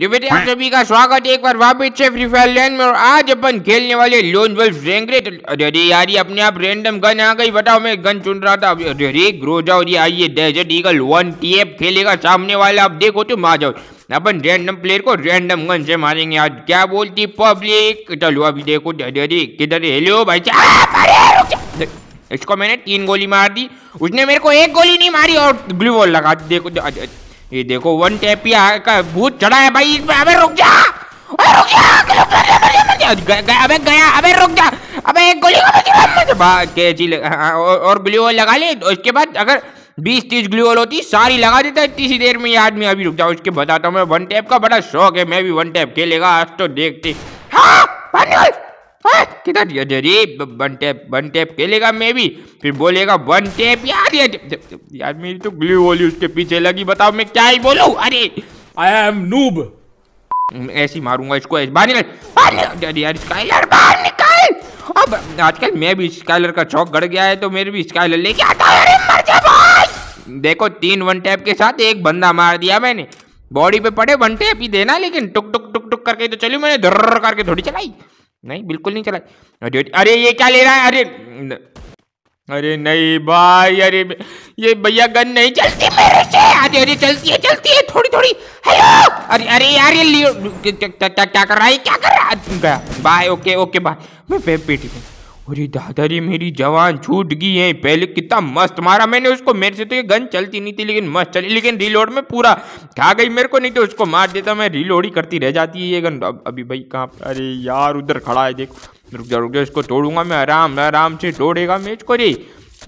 जी आप सभी का स्वागत है। एक बार वापस से फ्री फायर लैंड में और आज अपन खेलने वाले लोन वल्फ रेंगरेट अरे अरे यार, ये अपने आप रैंडम गन आ गई। बताओ, मैं गन चुन रहा था। अरे अरे ग्रो जाओ ये आइए डेजर्ट ईगल वन टीएफ खेलेगा सामने वाला। अब देखो तुम आ जाओ। अपन रैंडम प्लेयर को रैंडम गन से मारेंगे। आज क्या बोलती पब्लिक चलो, अभी देखो। अरे अरे किधर हेलो भाई। इसको मैंने तीन गोली मार दी। उसने मेरे को एक गोली नहीं मारी और ग्लू वॉल लगा देखो ये देखो वन टैपिया का भूत चढ़ा है भाई। इसमें अबे रुक जा! अबे रुक जा! अबे गया अबे रुक जा! अबे गोली मत कैची हाँ, और, ग्लू वॉल लगा ले उसके बाद अगर बीस तीस ग्लू वॉल होती सारी लगा देता इतनी सी देर में। ये आदमी अभी रुक जाओ उसके बताता हूँ मैं वन टैप का बड़ा शौक है मैं भी वन टैप खेलेगा आज तो देखते। हाँ! हाँ, किधर? ये अरे वन टैप वन टैप खेलेगा मैं भी। फिर बोलेगा वन टैप यार ये यार मेरी तो ग्लू वॉली उसके पीछे लगी बताओ मैं क्या ही बोलूँ? अरे! आई एम नूब ऐसे मारूँगा इसको बाहर निकल। अरे यार स्काइलर बाहर निकल। अब आजकल मैं भी स्काइलर का शौक गड़ गया है तो मेरे भी स्काइलर लेके आता है। अरे मर जा भाई! देखो तीन वन टैप के साथ एक बंदा मार दिया मैंने। बॉडी पे पड़े वन टैप ही देना लेकिन टुक टुक टुक टुक करके तो चली मैंने। धर्र करके थोड़ी चलाई। नहीं, बिल्कुल नहीं चला। अरे अरे, ये क्या ले रहा है? अरे अरे नहीं भाई, अरे, ये भैया गन नहीं चलती मेरे से। अरे अरे, चलती है चलती है, थोड़ी थोड़ी। हेलो! अरे अरे, यार, ये क्या कर रहा है? क्या कर रहा है? गया। Bye, okay okay, bye. मैं पेटी में अरे दादारी मेरी जवान छूट गई है। पहले कितना मस्त मारा मैंने उसको। मेरे से तो ये गन चलती नहीं थी लेकिन मस्त चली। लेकिन रिलोड में पूरा खा गई मेरे को नहीं तो उसको मार देता। मैं रिलोड ही करती रह जाती है ये गन। अब अभी भाई कहाँ अरे यार उधर खड़ा है देखो। रुक जा रुक जा इसको तोड़ूँगा मैं। आराम आराम से तोड़ेगा मैं इसको रे।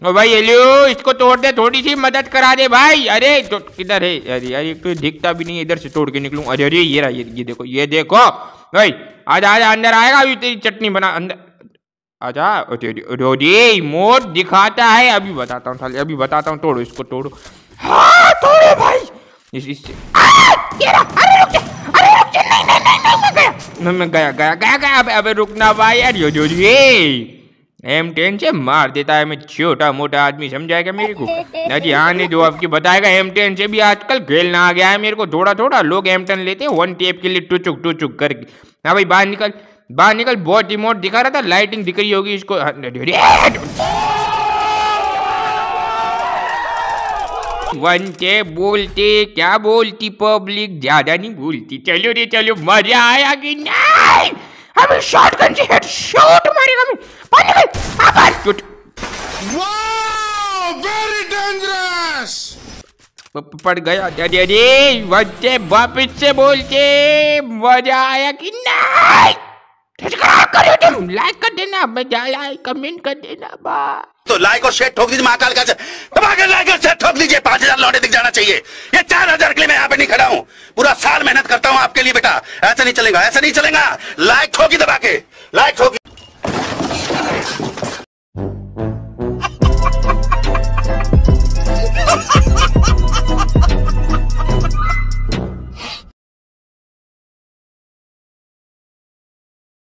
भाई हेलो इसको तोड़ दे थोड़ी सी मदद करा दे भाई। अरे तो किधर है? अरे यार एक तो दिखता भी नहीं इधर से तोड़ के निकलूँ। अरे अरे ये रहा ये, ये देखो ये देखो। भाई आज आज अंदर आएगा अभी तेरी चटनी बना अंदर अरे अरे मोट दिखाता है, अभी बताता हूँ अभी बताता हूँ, तोड़ो इसको, तोड़ो। हाँ तोड़ो भाई। इस जा जा, नहीं नहीं नहीं नहीं, मैं गया। गया गया गया अबे अबे रुकना भाई, यार, यो यो, ये एम टेन से मार देता है, मैं छोटा मोटा आदमी समझाएगा मेरे को? अजी आने दो आपकी बताएगा एम टेन से भी आजकल खेलना आ गया है मेरे को थोड़ा थोड़ा लोग एम टेन लेते हैं वन टेप के लिए टुचुक टुचुक करके। हाँ भाई, बाहर निकल। बाहर निकल बहुत रिमोट दिखा रहा था लाइटिंग दिख रही होगी इसको। हाँ, वन टेप बोलते क्या बोलती पब्लिक ज़्यादा नहीं बोलती। चलो रे चलो मज़ा आया कि नहीं? हमें शॉटगन से हेड शॉट मारेगा मैं। पानी में आवाज़ चुट dangerous! प- प- पड़ गया। अरे अरे बच्चे वापिस से बोलते मज़ा आया कि नहीं? लाइक कर देना मज़ा आया कमेंट कर देना बाय तो लाइक और शेयर ठोक दीजिए महाकाल का दबा लाइक और शेयर ठोक दीजिए। पाँच हज़ार लौटे दिख जाना चाहिए। ये चार हज़ार के लिए मैं यहाँ पे नहीं खड़ा हूँ। पूरा साल मेहनत करता हूँ आपके लिए बेटा। ऐसा नहीं चलेगा, ऐसा नहीं चलेगा। लाइक ठोकी दबा के। लाइक ठोकी